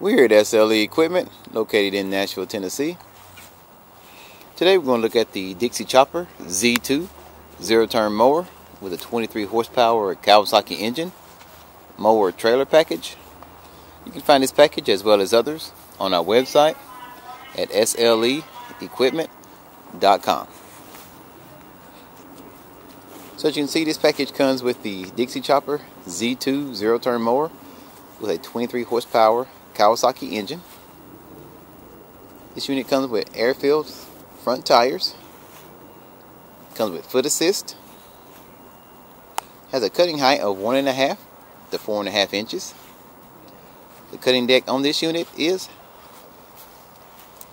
We're here at SLE Equipment, located in Nashville, Tennessee. Today we're going to look at the Dixie Chopper Z2 zero-turn mower with a 23 horsepower Kawasaki engine mower trailer package. You can find this package as well as others on our website at sleequipment.com. So as you can see, this package comes with the Dixie Chopper Z2 zero-turn mower with a 23 horsepower Kawasaki engine. This unit comes with air-filled front tires. Comes with foot assist. Has a cutting height of one and a half to four and a half inches. The cutting deck on this unit is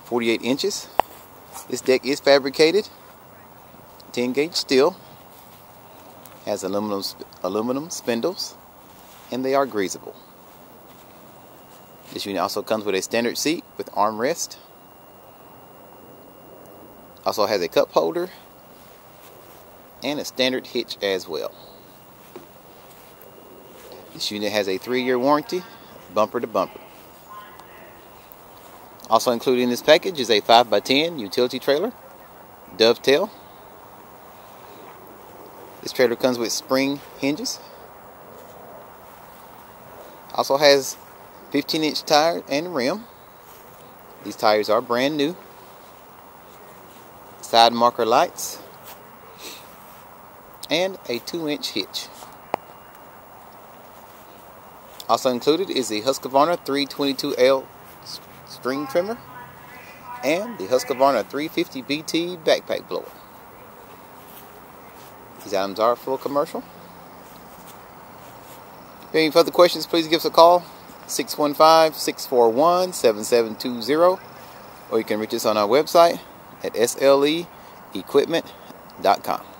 48 inches. This deck is fabricated 10 gauge steel. Has aluminum aluminum spindles and they are greasable. This unit also comes with a standard seat with armrest. Also has a cup holder and a standard hitch as well. This unit has a three-year warranty, bumper to bumper. Also included in this package is a 5x10 utility trailer, dovetail. This trailer comes with spring hinges. Also has 15 inch tire and rim. These tires are brand new. Side marker lights. And a 2 inch hitch. Also included is the Husqvarna 322L string trimmer and the Husqvarna 350 BT backpack blower. These items are full commercial. If you have any further questions, please give us a call 615-641-7720 or you can reach us on our website at sleequipment.com.